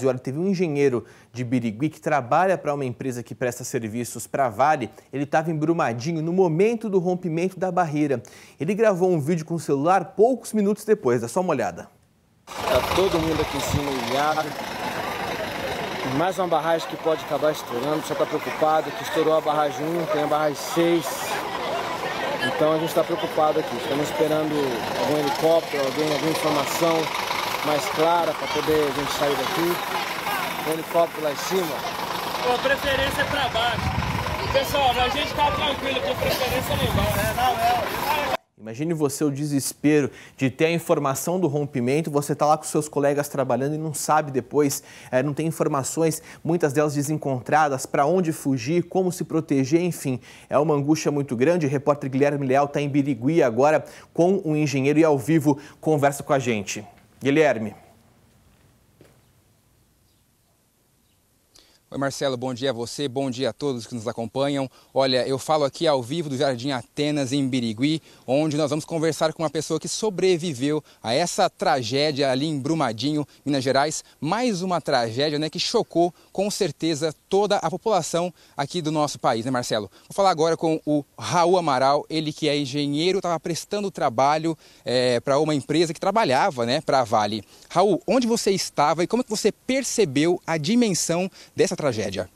Olha, teve um engenheiro de Birigui que trabalha para uma empresa que presta serviços para a Vale. Ele estava em Brumadinho no momento do rompimento da barreira. Ele gravou um vídeo com o celular poucos minutos depois. Dá só uma olhada. Tá todo mundo aqui em cima ilhado. Mais uma barragem que pode acabar estourando. Só está preocupado que estourou a barragem 1, tem a barragem 6. Então a gente está preocupado aqui. Estamos esperando algum helicóptero, alguém, alguma informação mais clara para poder a gente sair daqui. O helicóptero lá em cima. Pô, preferência é para baixo. Pessoal, a gente tá tranquilo, com preferência é lá embaixo. É, não, é. Imagine você o desespero de ter a informação do rompimento, você está lá com seus colegas trabalhando e não sabe depois, é, não tem informações, muitas delas desencontradas, para onde fugir, como se proteger, enfim. É uma angústia muito grande. O repórter Guilherme Leal está em Birigui agora com um engenheiro e ao vivo conversa com a gente. Guilherme. Oi, Marcelo, bom dia a você, bom dia a todos que nos acompanham. Olha, eu falo aqui ao vivo do Jardim Atenas, em Birigui, onde nós vamos conversar com uma pessoa que sobreviveu a essa tragédia ali em Brumadinho, Minas Gerais. Mais uma tragédia né, que chocou, com certeza, toda a população aqui do nosso país, né, Marcelo? Vou falar agora com o Raul Amaral, ele que é engenheiro, estava prestando trabalho é, para uma empresa que trabalhava né, para a Vale. Raul, onde você estava e como que você percebeu a dimensão dessa tragédia?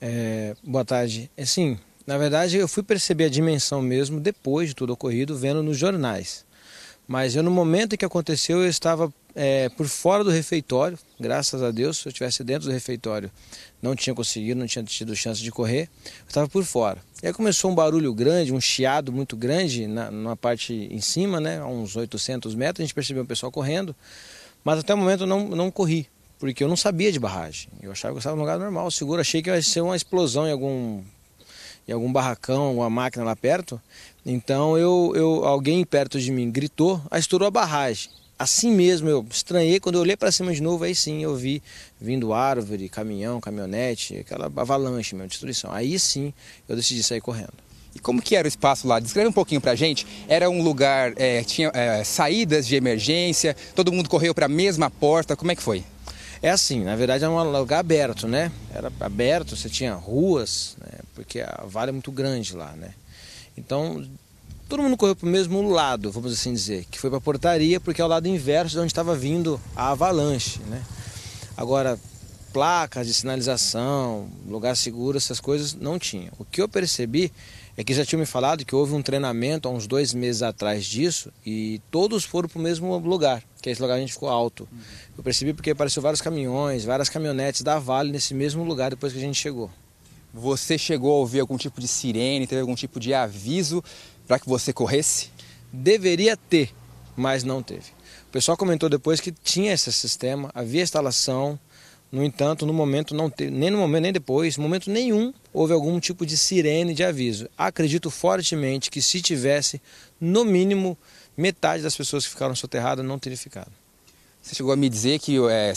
É, boa tarde. Assim, na verdade, eu fui perceber a dimensão mesmo depois de tudo ocorrido, vendo nos jornais. Mas eu, no momento em que aconteceu, eu estava é, por fora do refeitório, graças a Deus. Se eu estivesse dentro do refeitório, não tinha conseguido, não tinha tido chance de correr. Eu estava por fora. E aí começou um barulho grande, um chiado muito grande na, na parte em cima, né, a uns 800 metros. A gente percebeu o pessoal correndo, mas até o momento eu não, não corri porque eu não sabia de barragem. Eu achava que eu estava num lugar normal, seguro. Achei que ia ser uma explosão em algum, em algum barracão, alguma máquina lá perto. Então eu, eu, alguém perto de mim gritou, ah, estourou a barragem. Assim mesmo eu estranhei, quando eu olhei para cima de novo, aí sim eu vi vindo árvore, caminhão, caminhonete, aquela avalanche mesmo, destruição. Aí sim eu decidi sair correndo. E como que era o espaço lá? Descreve um pouquinho pra gente. Era um lugar, é, tinha é, saídas de emergência, todo mundo correu para a mesma porta, como é que foi? É assim, na verdade é um lugar aberto, né? Era aberto, você tinha ruas, né? porque a vale é muito grande lá, né? Então, todo mundo correu para o mesmo lado, vamos assim dizer, que foi para a portaria, porque é o lado inverso de onde estava vindo a avalanche, né? Agora, placas de sinalização, lugar seguro, essas coisas não tinha. O que eu percebi é que já tinham me falado que houve um treinamento há uns dois meses atrás disso e todos foram para o mesmo lugar que esse lugar a gente ficou alto. Uhum. Eu percebi porque apareceu vários caminhões, várias caminhonetes da Vale nesse mesmo lugar depois que a gente chegou. Você chegou a ouvir algum tipo de sirene, teve algum tipo de aviso para que você corresse? Deveria ter, mas não teve. O pessoal comentou depois que tinha esse sistema, havia instalação, no entanto, no momento não teve, nem no momento nem depois, momento nenhum houve algum tipo de sirene de aviso. Acredito fortemente que se tivesse, no mínimo, metade das pessoas que ficaram soterradas não teria ficado. Você chegou a me dizer que é,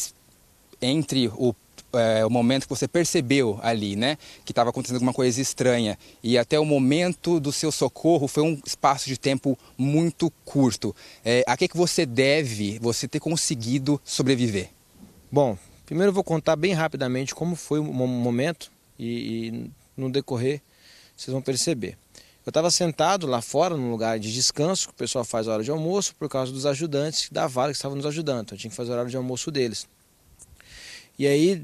entre o, é, o momento que você percebeu ali, né, que estava acontecendo alguma coisa estranha, e até o momento do seu socorro foi um espaço de tempo muito curto. É, a que, que você deve você ter conseguido sobreviver? Bom, primeiro eu vou contar bem rapidamente como foi o momento e, e no decorrer vocês vão perceber. Eu estava sentado lá fora, num lugar de descanso, que o pessoal faz a hora de almoço, por causa dos ajudantes da Vale que estavam nos ajudando. Então, eu tinha que fazer a hora de almoço deles. E aí,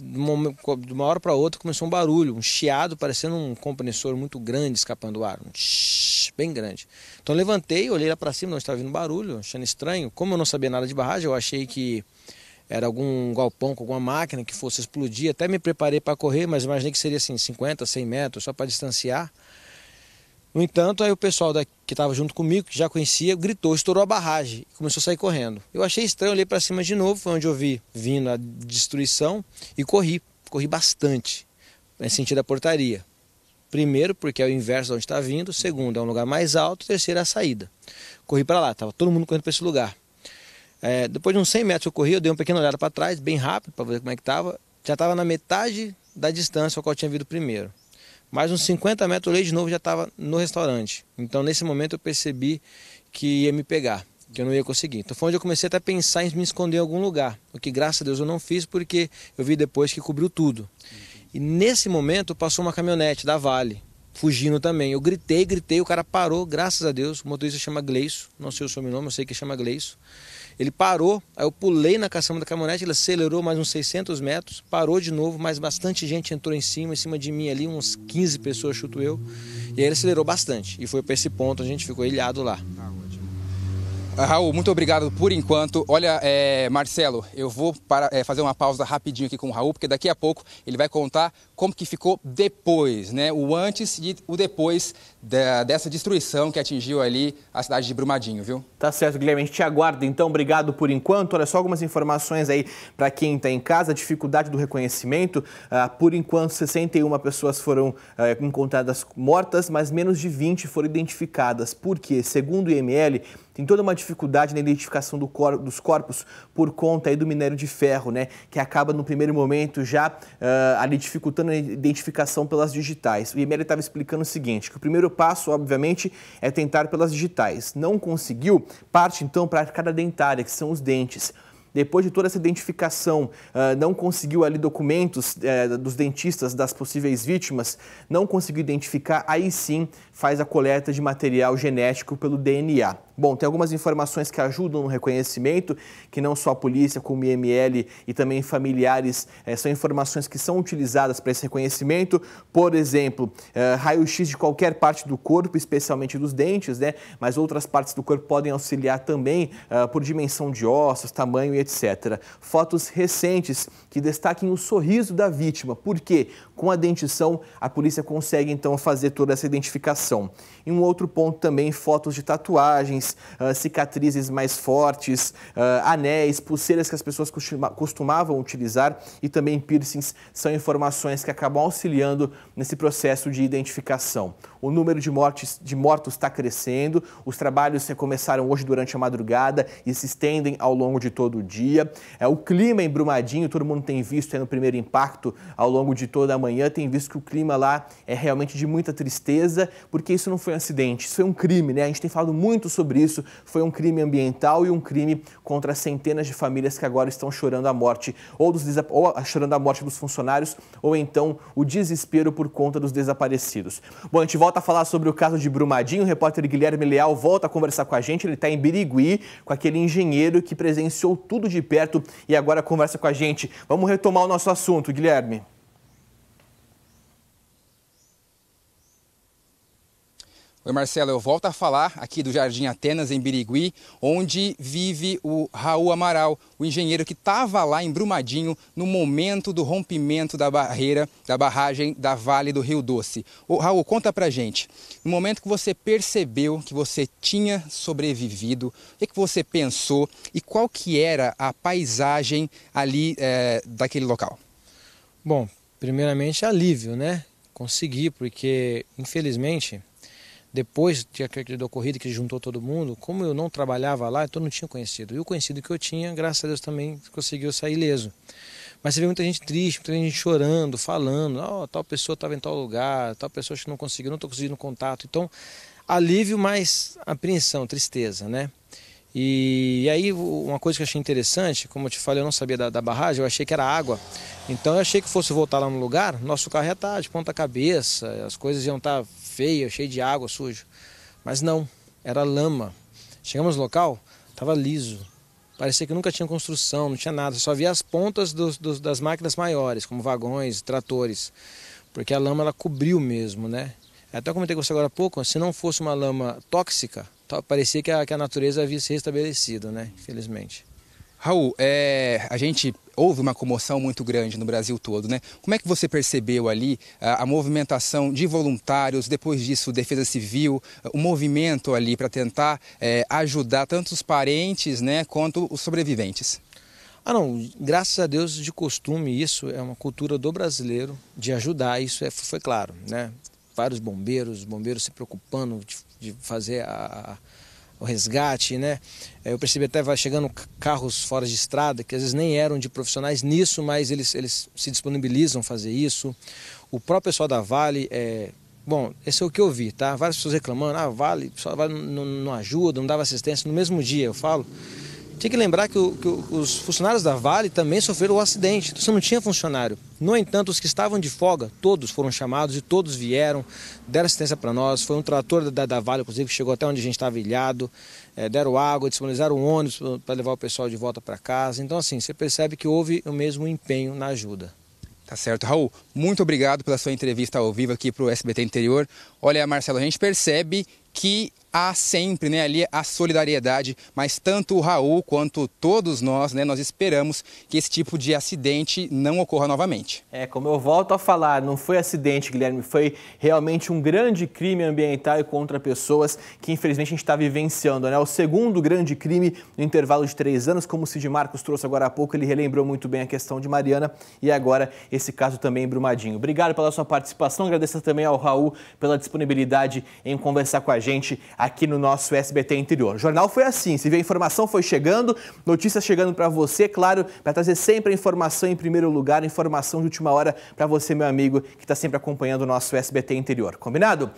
de uma hora para outra, começou um barulho, um chiado, parecendo um compressor muito grande escapando ar. Um tsh, bem grande. Então, eu levantei, olhei lá para cima, onde estava vindo barulho, achando estranho. Como eu não sabia nada de barragem, eu achei que era algum galpão com alguma máquina que fosse explodir. Até me preparei para correr, mas imaginei que seria assim, 50, 100 metros, só para distanciar. No entanto, aí o pessoal da, que estava junto comigo, que já conhecia, gritou, estourou a barragem e começou a sair correndo. Eu achei estranho, olhei para cima de novo, foi onde eu vi vindo a destruição e corri, corri bastante, em sentido da portaria. Primeiro, porque é o inverso de onde está vindo, segundo, é um lugar mais alto, terceiro, é a saída. Corri para lá, estava todo mundo correndo para esse lugar. É, depois de uns 100 metros eu corri, eu dei uma pequena olhada para trás, bem rápido, para ver como é que estava. Já estava na metade da distância ao qual eu tinha vindo primeiro. Mais uns 50 metros eu olhei de novo já estava no restaurante. Então nesse momento eu percebi que ia me pegar. que eu não ia conseguir. Então foi onde eu comecei até a pensar em me esconder em algum lugar, o que graças a Deus eu não fiz porque eu vi depois que cobriu tudo. E nesse momento passou uma caminhonete da Vale, fugindo também. Eu gritei, gritei, o cara parou, graças a Deus. O motorista chama Gleiso, não sei o sobrenome, eu sei que chama Gleiso. Ele parou, aí eu pulei na caçamba da caminhonete, ele acelerou mais uns 600 metros, parou de novo, mas bastante gente entrou em cima, em cima de mim ali, uns 15 pessoas, chuto eu. E aí ele acelerou bastante. E foi para esse ponto, a gente ficou ilhado lá. Ah, Raul, muito obrigado por enquanto. Olha, é, Marcelo, eu vou para, é, fazer uma pausa rapidinho aqui com o Raul, porque daqui a pouco ele vai contar como que ficou depois, né? O antes e o depois da, dessa destruição que atingiu ali a cidade de Brumadinho, viu? Tá certo, Guilherme. A gente te aguarda, então. Obrigado por enquanto. Olha só algumas informações aí para quem está em casa. Dificuldade do reconhecimento. Ah, por enquanto, 61 pessoas foram ah, encontradas mortas, mas menos de 20 foram identificadas. Por quê? Segundo o IML, tem toda uma dificuldade na identificação do cor dos corpos por conta aí do minério de ferro, né? Que acaba no primeiro momento já uh, ali dificultando a identificação pelas digitais. O IML estava explicando o seguinte, que o primeiro passo, obviamente, é tentar pelas digitais. Não conseguiu, parte então para a arcada dentária, que são os dentes depois de toda essa identificação, uh, não conseguiu ali documentos uh, dos dentistas das possíveis vítimas, não conseguiu identificar, aí sim faz a coleta de material genético pelo DNA. Bom, tem algumas informações que ajudam no reconhecimento, que não só a polícia, como o IML e também familiares, eh, são informações que são utilizadas para esse reconhecimento. Por exemplo, eh, raio-x de qualquer parte do corpo, especialmente dos dentes, né? Mas outras partes do corpo podem auxiliar também eh, por dimensão de ossos, tamanho e etc. Fotos recentes que destaquem o sorriso da vítima. Por quê? Com a dentição, a polícia consegue então fazer toda essa identificação. E um outro ponto também, fotos de tatuagens, uh, cicatrizes mais fortes, uh, anéis, pulseiras que as pessoas costuma, costumavam utilizar e também piercings são informações que acabam auxiliando nesse processo de identificação. O número de, mortes, de mortos está crescendo, os trabalhos começaram hoje durante a madrugada e se estendem ao longo de todo o dia. É, o clima em Brumadinho, todo mundo tem visto é no primeiro impacto ao longo de toda a manhã, tem visto que o clima lá é realmente de muita tristeza, porque isso não foi um acidente, isso foi um crime, né? A gente tem falado muito sobre isso, foi um crime ambiental e um crime contra centenas de famílias que agora estão chorando a morte, ou, dos ou chorando a morte dos funcionários, ou então o desespero por conta dos desaparecidos. Bom, a gente volta a falar sobre o caso de Brumadinho, o repórter Guilherme Leal volta a conversar com a gente, ele está em Birigui, com aquele engenheiro que presenciou tudo de perto e agora conversa com a gente. Vamos retomar o nosso assunto, Guilherme. Oi, Marcelo, eu volto a falar aqui do Jardim Atenas, em Birigui, onde vive o Raul Amaral, o engenheiro que estava lá em Brumadinho no momento do rompimento da barreira, da barragem da Vale do Rio Doce. Ô, Raul, conta pra gente, no momento que você percebeu que você tinha sobrevivido, o que, que você pensou e qual que era a paisagem ali é, daquele local? Bom, primeiramente alívio, né? Consegui, porque infelizmente depois de aquele ocorrido que juntou todo mundo, como eu não trabalhava lá, então não tinha conhecido. E o conhecido que eu tinha, graças a Deus, também conseguiu sair ileso. Mas você vê muita gente triste, muita gente chorando, falando, oh, tal pessoa estava em tal lugar, tal pessoa que não conseguiu, não estou conseguindo contato. Então, alívio, mais apreensão, tristeza, né? E, e, aí uma coisa que eu achei interessante, como eu te falei, eu não sabia da, da, barragem, eu achei que era água. Então eu achei que fosse voltar lá no lugar, nosso carro ia estar tá de ponta cabeça, as coisas iam estar tá feia, cheio de água, sujo. Mas não, era lama. Chegamos no local, estava liso. Parecia que nunca tinha construção, não tinha nada. Só via as pontas dos, dos, das máquinas maiores, como vagões, tratores. Porque a lama ela cobriu mesmo, né? Até comentei com você agora há pouco, se não fosse uma lama tóxica, parecia que a, que a natureza havia se restabelecido, né? Infelizmente. Raul, é, a gente houve uma comoção muito grande no Brasil todo, né? Como é que você percebeu ali a, a movimentação de voluntários, depois disso Defesa Civil, o movimento ali para tentar é, ajudar tanto os parentes, né, quanto os sobreviventes? Ah, não, graças a Deus, de costume, isso é uma cultura do brasileiro de ajudar, isso é, foi claro, né? Vários bombeiros, bombeiros se preocupando de, de fazer a, o resgate, né? É, eu percebi até vai chegando carros fora de estrada, que às vezes nem eram de profissionais nisso, mas eles, eles se disponibilizam fazer isso. O próprio pessoal da Vale é, Bom, esse é o que eu vi, tá? Várias pessoas reclamando, ah, Vale, só Vale não, não ajuda, não dava assistência. No mesmo dia, eu falo, tinha que lembrar que, o, que, os funcionários da Vale também sofreram o um acidente, então você não tinha funcionário. No entanto, os que estavam de folga, todos foram chamados e todos vieram, deram assistência para nós. Foi um trator da, da Vale, inclusive, que chegou até onde a gente estava ilhado, é, deram água, disponibilizaram um ônibus para levar o pessoal de volta para casa. Então, assim, você percebe que houve o mesmo empenho na ajuda. Tá certo. Raul, muito obrigado pela sua entrevista ao vivo aqui para o SBT Interior. Olha, Marcelo, a gente percebe que há sempre né, ali a solidariedade, mas tanto o Raul quanto todos nós, né, nós esperamos que esse tipo de acidente não ocorra novamente. É, como eu volto a falar, não foi acidente, Guilherme, foi realmente um grande crime ambiental e contra pessoas que infelizmente a gente está vivenciando. Né? O segundo grande crime no intervalo de três anos, como o Cid Marcos trouxe agora há pouco, ele relembrou muito bem a questão de Mariana e agora esse caso também em Brumadinho. Obrigado pela sua participação, agradeço também ao Raul pela disponibilidade em conversar com a gente aqui no nosso SBT Interior. O jornal foi assim, se vê a informação foi chegando, notícias chegando para você, claro, para trazer sempre a informação em primeiro lugar, informação de última hora para você, meu amigo, que está sempre acompanhando o nosso SBT Interior. Combinado?